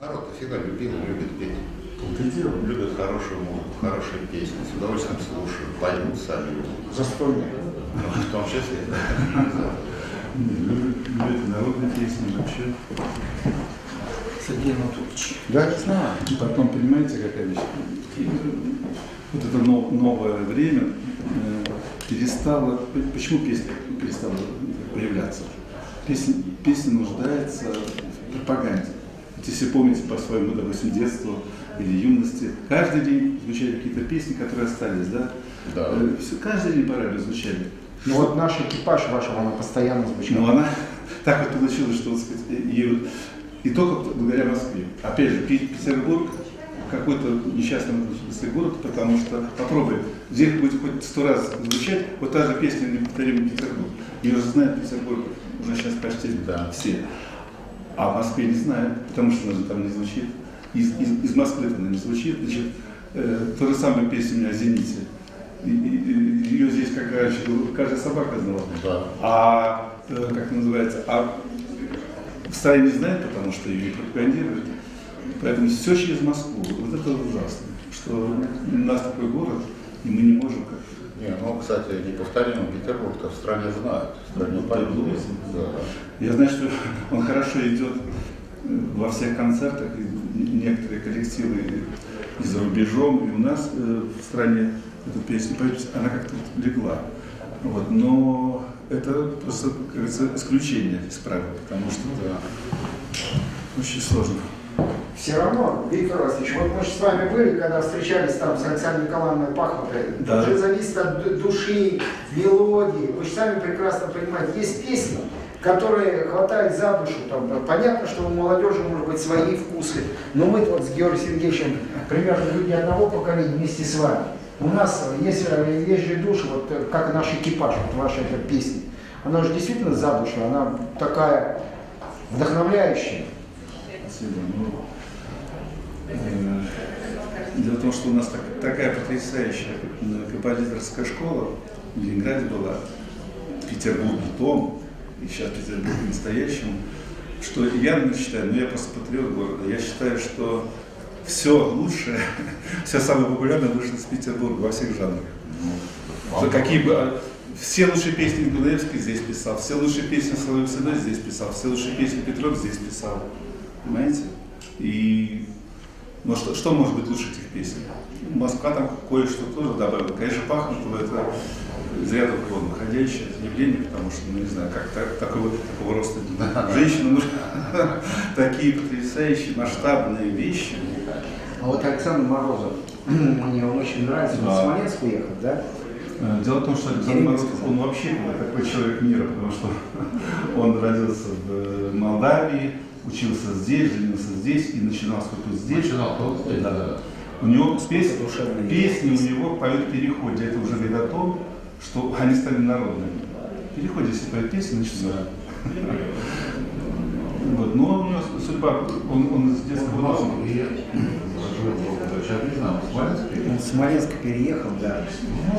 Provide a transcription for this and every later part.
Народ всегда любил любит петь. Дело. Любят хорошую музыку, хорошие песни, с удовольствием слушают, поют сами. Застольные. Ну, в том числе. Любят, любят народные песни вообще. Сергей Анатольевич. Да, не знаю. И потом, понимаете, какая вещь? Вот это нов- новое время э, перестало... Почему песня перестала появляться? Песня, песня нуждается в пропаганде. Вот если помните по своему, допустим, детству или юности, каждый день звучали какие-то песни, которые остались, да? Да. Э, всё- каждый день по радио звучали. Ну вот наш экипаж вашего, она постоянно звучала. Но она так вот получилось, что, так сказать, и, вот- и только благодаря Москве. Опять же, Петербург какой-то несчастный смысле город, потому что попробуй, здесь будет хоть сто раз звучать, вот та же песня неповторимый Петербург. Ее же знает Петербург уже сейчас почти Да. все. А в Москве не знают, потому что она же там не звучит. Из, из, из Москвы она не звучит. Значит, э, то же самое песня у меня о «Зените». И- и- и ее здесь, как раньше, каждая собака знала. Да. А, э, как называется, а в стране не знают, потому что ее не пропагандируют. Поэтому все через Москву. Вот это ужасно, что у нас такой город, и мы не можем как Не, ну, кстати, неповторимый Петербург-то в стране знают, в стране Ну, поют. да. Я знаю, что он хорошо идет э, во всех концертах, и некоторые коллективы и за рубежом, и у нас э, в стране эту песню она как-то легла. Вот, но это просто, как говорится, исключение из правил, потому что Да. очень сложно. Все равно, Виктор Васильевич, вот мы же с вами были, когда встречались там с Александрой Николаевной Пахмутой. Да. Это же зависит от ду- души, мелодии. Вы же сами прекрасно понимаете. Есть песни, которые хватают за душу. Там, понятно, что у молодежи может быть свои вкусы, но мы вот с Георгием Сергеевичем примерно люди одного поколения вместе с вами. У нас есть, э, есть же души, вот э, как наш экипаж, вот ваша эта песня. Она же действительно за душу, она такая вдохновляющая. Спасибо. Ну, э, дело в том, что у нас так- такая потрясающая э, композиторская школа в Ленинграде была, в Петербурге том, и сейчас в Петербурге настоящем, что я ну, считаю, ну я просто патриот города, я считаю, что все лучшее, все самое популярное вышло из Петербурга во всех жанрах. За какие бы, а, все лучшие песни Гунаевский здесь писал, все лучшие песни Соловьев Седой здесь писал, все лучшие песни Петров здесь писал. Понимаете? И ну, что, что может быть лучше этих песен? Москва там кое-что тоже добавила. Конечно, Пахмутова это из ряда вон выходящее явление, потому что, ну не знаю, как так, такого, такого роста женщина нужно такие потрясающие масштабные вещи. А вот Александр Морозов, мне он очень нравится, он в Да. Смоленск уехал, да? Э, Дело в том, что Александр Морозов, он вообще такой человек мира, потому что он родился в э, Молдавии, учился здесь, женился здесь и начинал путь здесь. Начинал тоже здесь, да. У него песни, песни у него поют в переходе. Это уже говорит о том, что они стали народными. В переходе, если поют песни, значит все. Вот. Но у него судьба, он, он из детского дома. Он в Смоленск переехал, да,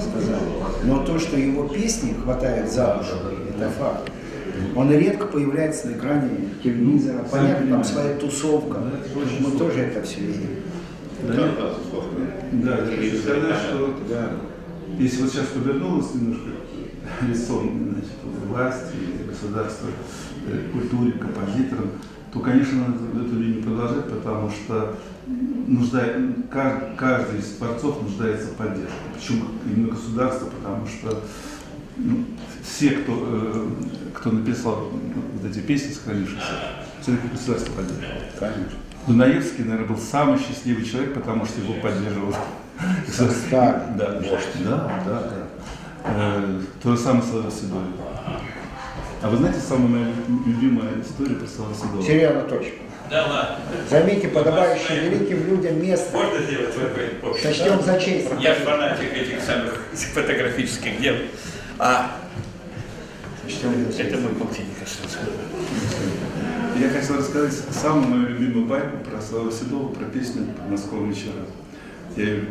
сказал. Но то, что его песни хватает за душу, это факт. Он редко появляется на экране телевизора. Понятно, там своя тусовка. Мы тоже это все видим. Да, Да, да. Да, я хочу сказать, что если вот сейчас повернулось немножко лицом значит, власти, государства, э, культуре, композиторам, то, конечно, надо эту линию продолжать, потому что нуждает, каждый, каждый из творцов нуждается в поддержке. Почему именно государство? Потому что ну, все, кто, э, кто написал вот эти песни, сохранившиеся, все-таки государство поддерживает. Конечно. Дунаевский, наверное, был самый счастливый человек, потому что его поддерживал. Сталин. Да, да, да, да. Э, То же самое Слава Седой. А вы знаете, самая моя любимая история про Слава Седова? Сергей Анатольевич, Да ладно. заметьте, подобающее великим людям место. Можно сделать общий? Сочтем за честь. Я фанатик этих самых фотографических дел. А. это мой остался. Я хотел рассказать самую мою любимую байку про Слава Седова, про песню «Подмосковные вечера». Я ее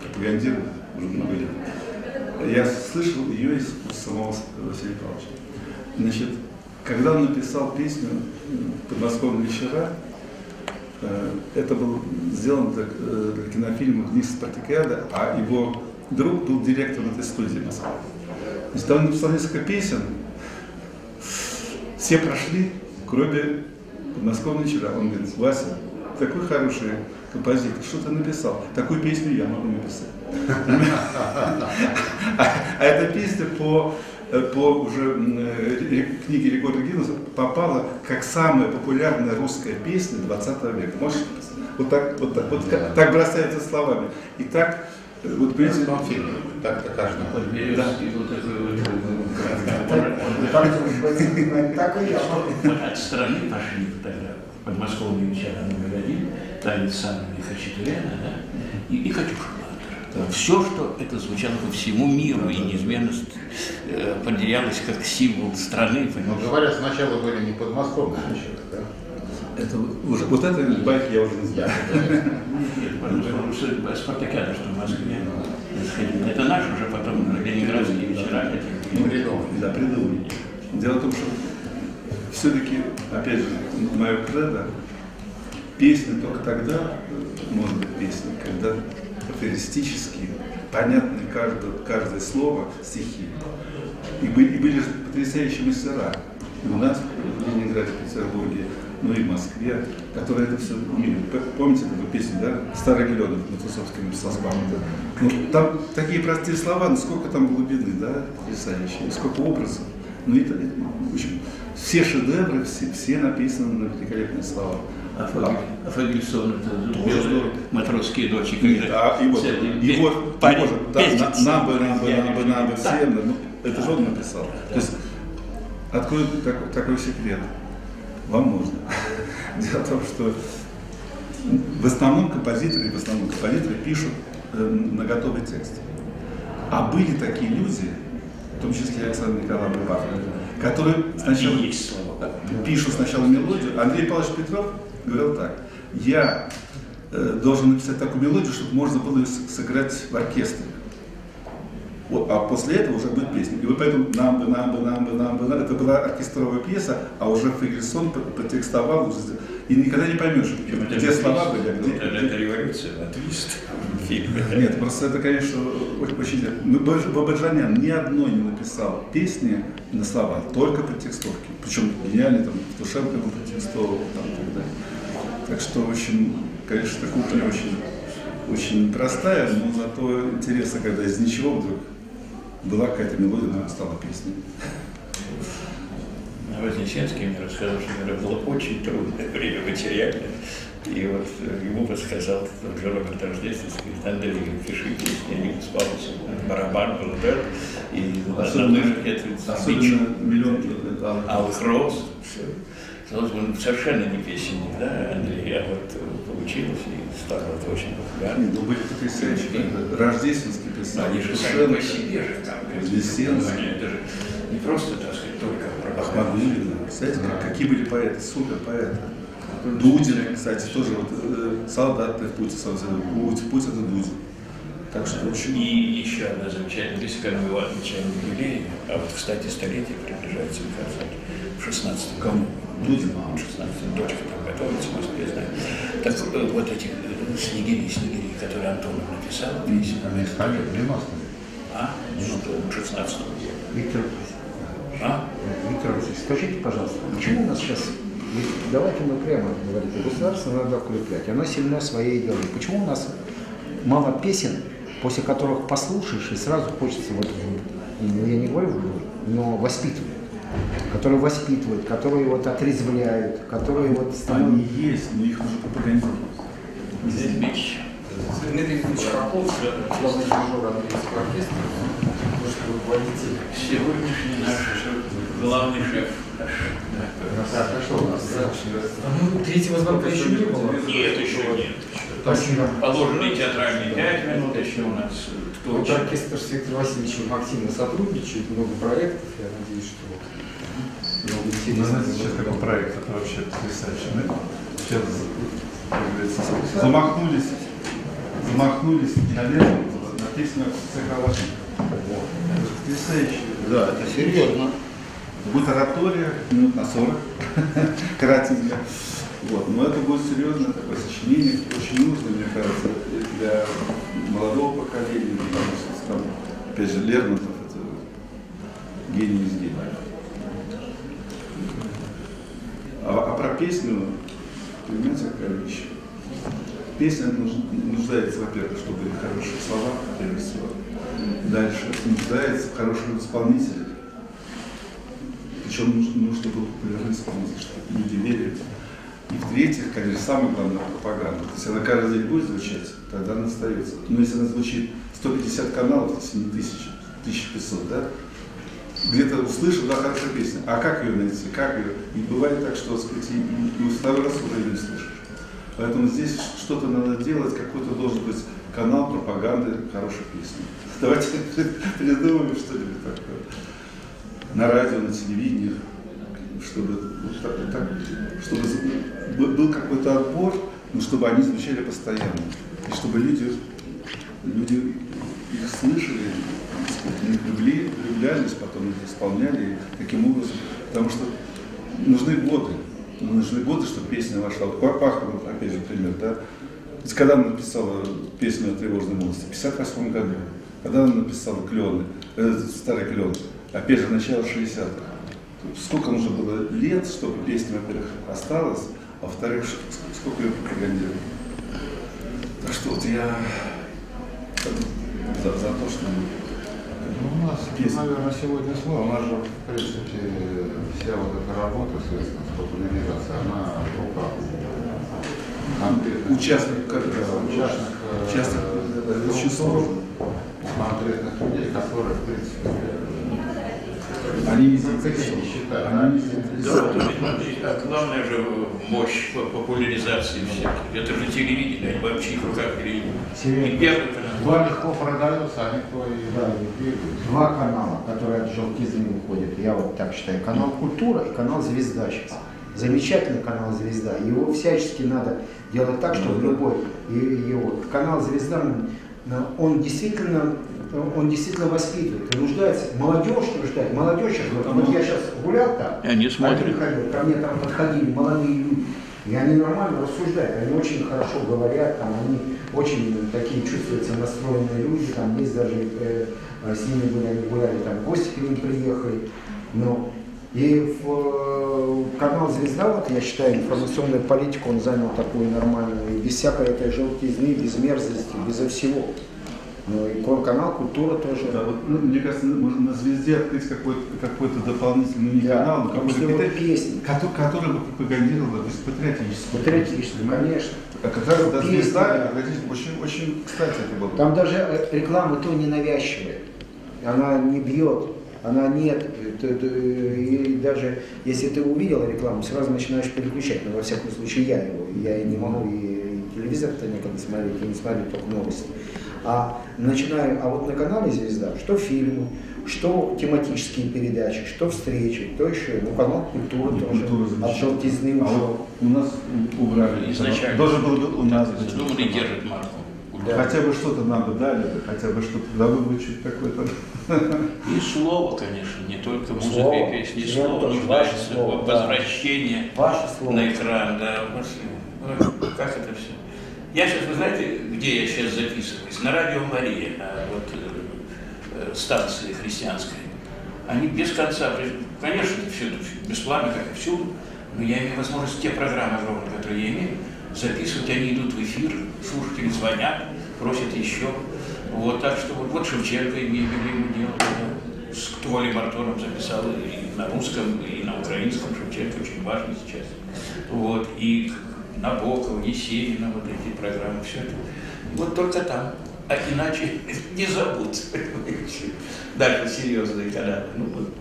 пропагандирую уже много лет. Я слышал ее из самого Василия Павловича. Значит, когда он написал песню «Подмосковные вечера», Э, Это было сделано для, э, для кинофильма «Вниз Спартакиада», а его друг был директором этой студии в Москве. То есть там написал несколько песен, все прошли, кроме подмосковного вечера. Он говорит, Вася, такой хороший композитор, что ты написал? Такую песню я могу написать. А эта песня по, по уже э, книге рекорда Гиннесса попала как самая популярная русская песня 20 века. Можешь? Вот так, вот так, вот как- так бросается словами. И так, э, вот фильме так-то каждый. Да. И вот такой вот, Так, так и я. Мы от страны пошли тогда, подмосковные вечера номер один, танец с Анной Хачатуряна, да, и, и Катюша Бандера. Все, что это звучало по всему миру и неизменно э, поделялось как символ страны, Но понимаешь? говорят, сначала были не подмосковные вечера, да? Это уже, вот это байки я уже не знаю. Потому что Спартакиада, что в Москве. Это наш уже потом ленинградские вечера. Не придумали. Да, придумали. Дело в том, что все-таки, опять же, мое кредо, песня только тогда, может быть, песня, когда афористически, понятны каждое, каждое слово стихи. И были, и были же потрясающие мастера. И у нас в Ленинграде, в Петербурге, ну и в Москве, которые это все умели. Помните эту песню, да? Старый Леонов, Матусовский написал с мамой, да? Ну, там такие простые слова, но сколько там глубины, да, потрясающие, сколько образов. Ну, это, это, в общем, все шедевры, все, все написаны на великолепные слова. А а Фагельсон, это Тоже матросские дочки. Нет, а его, его, его же, да, на- бы, нам бы, Я нам бы, нам бы, всем, ну, это же он написал. То есть, откуда такой, такой секрет? Вам можно. Дело в том, что в основном композиторы, в основном композиторы пишут э, на готовый текст. А были такие люди, в том числе Александр Николаевич Бахман, которые сначала пишут сначала мелодию. Андрей Павлович Петров говорил так. Я э, должен написать такую мелодию, чтобы можно было ее сыграть в оркестре. Вот, а после этого уже будет песня. И вот поэтому нам бы, нам бы, нам бы, нам бы, нам бы». это была оркестровая пьеса, а уже Фагельсон по- потекстовал, уже сделал. и никогда не поймешь, Это где слова были, а где, Это, это революция, а твист в фильме. нет, просто это, конечно, очень. Ну, Баб- Бабаджанян ни одной не написал песни на слова, только по текстовке. Причем гениальный там Тушенко его протекстовал там, и так далее. Так что, в общем, конечно, кухня очень, очень простая, но зато интересно, когда из ничего вдруг была какая-то мелодия, вдруг стала песней. Вознесенский мне рассказал, что это было очень трудное время материально. И вот э, ему подсказал тот же Роберт Рождественский, Андрей, пиши песни, они спался, барабан был, да, и на Особенно- лыжах это Особенно миллион это Алых алых роз, все. Казалось бы, он совершенно не песенник, да, Андрей, а вот э, получилось, и стало это очень популярно. Ну, были потрясающие. Рождественский писал. Они же сами по себе же там, бы, Вознесенский. это же не просто, так сказать, только Ахмадулина. Представляете, как- какие были поэты, супер поэты. Дудин, кстати, тоже вот э, солдат в пути, себе, путь, путь это Дудин. Так что очень... И еще одна замечательная песня, когда мы его отмечаем в юбилее, а вот, кстати, столетие приближается, кажется, в 16 Кому? Дудин. В 16 дочка там готовится в Москве, знаю. Так э, вот этих э, снегири, снегири, которые Антонов написал, Они стали в 90-е. а? Что в 16 веке. Виктор, А? Виктор Алексеевич, скажите, пожалуйста, почему у нас сейчас, давайте мы прямо говорим, государство надо укреплять, оно сильно своей идеологией. Почему у нас мало песен, после которых послушаешь и сразу хочется, вот, ну, я не говорю, но воспитывать, которые воспитывают, которые вот отрезвляют, которые вот Они становятся... есть, но их нужно пропагандировать. Здесь бич. Дмитрий Ильич Шарапов, главный дирижер Андреевского оркестра, может, руководитель. Сегодняшний наш главный шеф. да. А что у нас? Ну, третьего звонка еще не было. Нет, еще нет. Положенные театральные пять минут, еще у нас кто Вот оркестр с Виктором Васильевичем активно сотрудничает, много проектов, я надеюсь, что много Ну, интересного. знаете, сейчас такой проект, это вообще потрясающе. Мы сейчас, как говорится, замахнулись, замахнулись на лето, на песню Цеховашин. Это потрясающе. Да, это серьезно. Будет оратория минут на 40, кратенько. Вот. Но это будет серьезное такое сочинение, Лермонтов это гений из гения. А, а про песню, понимаете, какая вещь? Песня нуждается, во-первых, чтобы были хорошие слова, прежде всего. Дальше нуждается в хорошем исполнителе. Причем нужно, нужно был популярный исполнитель, чтобы люди в-третьих, конечно, самое главное пропаганда. То есть она каждый день будет звучать, тогда она остается. Но если она звучит 150 каналов, если не тысяча, 1500, да, где-то услышал, да, хорошая песня, а как ее найти, как ее? И бывает так, что, сказать, и, и, и второй раз уже ее не слышишь. Поэтому здесь что-то надо делать, какой-то должен быть канал пропаганды хорошей песни. Давайте придумаем что-нибудь такое. На радио, на телевидении, чтобы, так, так, чтобы был какой-то отбор, но чтобы они звучали постоянно. И чтобы люди, люди их слышали, в них влюблялись, потом их исполняли таким образом. Потому что нужны годы. Нужны годы, чтобы песня вошла. Пахова, опять же, пример, да? Когда она написала песню о тревожной молодости? В 58 году. Когда она написала клены, э, старый клен, опять же, начало 60-х. Сколько нужно было лет, чтобы песня, во-первых, осталась, а во-вторых, сколько ее пропагандировали. Так что вот я за, за то, что ну, у нас, Песня. наверное, сегодня слово. У нас же, в принципе, вся вот эта работа, связанная с популяризацией, она в руках конкретных участников, как участных, участников, это очень сложно. Конкретных людей, которые, в принципе, они не считают. Они не да, а главное же мощь популяризации всех. Это же телевидение, они вообще их руках телевидение. И первый Два легко продаются, они твои да, Два канала, которые от желтизны выходят. Я вот так считаю. Канал «Культура» и канал «Звезда» сейчас. Замечательный канал «Звезда». Его всячески надо делать так, чтобы любой его канал «Звезда» он действительно он действительно воспитывает нуждается. Молодежь нуждается. Молодежь говорит, вот я сейчас гулял там, и они смотрят. Ходил, ко мне там подходили молодые люди, и они нормально рассуждают, они очень хорошо говорят, там они очень такие чувствуются настроенные люди, там есть даже э, с ними они гуляли, там гости к ним приехали. Но и в э, канал «Звезда», вот я считаю, информационную политику он занял такую нормальную, без всякой этой желтизны, без мерзости, безо всего. Ну канал «Культура» тоже. Да, вот, ну, мне кажется, можно на «Звезде» открыть какой-то какой дополнительный не да, канал, но какой-то песни. Который, который бы пропагандировал то есть патриотическую. Патриотическую, конечно. А как раз да, «Звезда», очень, очень кстати это было. Там даже э, реклама то ненавязчивая. Она не бьет она нет, и даже если ты увидел рекламу, сразу начинаешь переключать, но во всяком случае я его, я и не могу и телевизор-то некогда смотреть, и не смотрю только новости. А начинаю, а вот на канале «Звезда», что фильмы, что тематические передачи, что встречи, то еще, ну канал «Культура» тоже, культура от желтизны а. Вот у нас убрали. Изначально. Должен был у нас быть. Думали, держит марку. Да. Хотя бы что-то нам бы дали, хотя бы что-то дабы бы чуть какое-то. И слово, конечно, не только музыка слово. и песни, и слово нуждается слово, возвращение Ваше слово. на экран, да, как это все. Я сейчас, вы знаете, где я сейчас записываюсь? На радио Мария, на вот, э, э станции христианской. Они без конца, конечно, все бесплатно, как и всюду, но я имею возможность те программы которые я имею, записывать, они идут в эфир, слушатели звонят, просят еще. Вот, так что вот, вот Шевченко и ему делал, да, с Толей Мартоном записал и на русском, и на украинском Шевченко очень важный сейчас. Вот, и Набоков, Есенина, вот эти программы, все это. Вот только там. А иначе не забудут. Даже серьезные каналы. Ну, вот.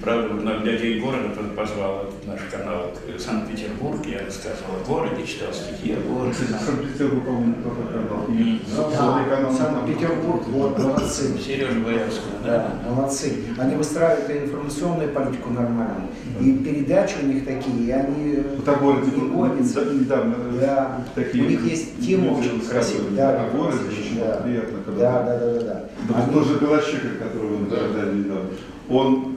Правда, на для День города позвал наш канал Санкт-Петербург, я рассказывал о городе, читал стихи о городе. Санкт-Петербург, по-моему, канал. Санкт-Петербург, вот, молодцы. Сережа Боярского, да. да. Молодцы. Они выстраивают информационную политику нормально. И передачи у них такие, и они вот о городе, не гонятся. Недавно да. такие у них есть тема очень красивая. Да, о городе очень да. приятно. Когда да, да, да, да, да. да. Они... Тоже Голощеков, которого он да. недавно. Он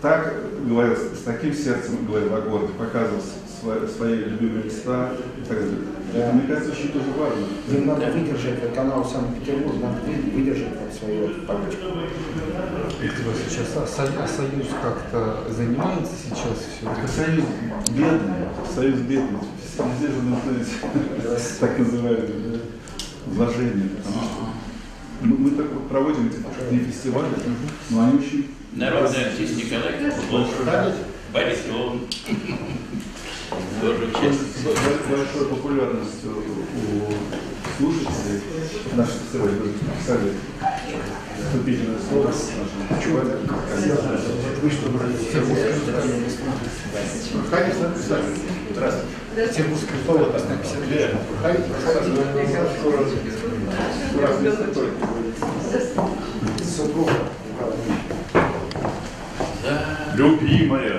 так говорил, с таким сердцем говорил о городе, показывал свои, свои любимые места и так далее. Да. Это, мне кажется, очень тоже важно. Им надо выдержать вот канал Санкт-Петербург, надо вы- выдержать вот свою. Виктор Васильевич, а а Союз как-то занимается сейчас Это все-таки? союз бедный, союз бедный. Везде же нужны так называемые да, вложения. Потому что мы, мы так вот проводим эти не фестивали, но они очень Народный артист Николай Куклов, баритон. Тоже большой популярностью у слушателей наши фестивали даже писали вступительное слово с нашим фестивалем. Вы что, говорите? Конечно, писали. Здравствуйте. Петербургское слово так написано. Проходите, проходите. Здравствуйте. Супруга. Любимая.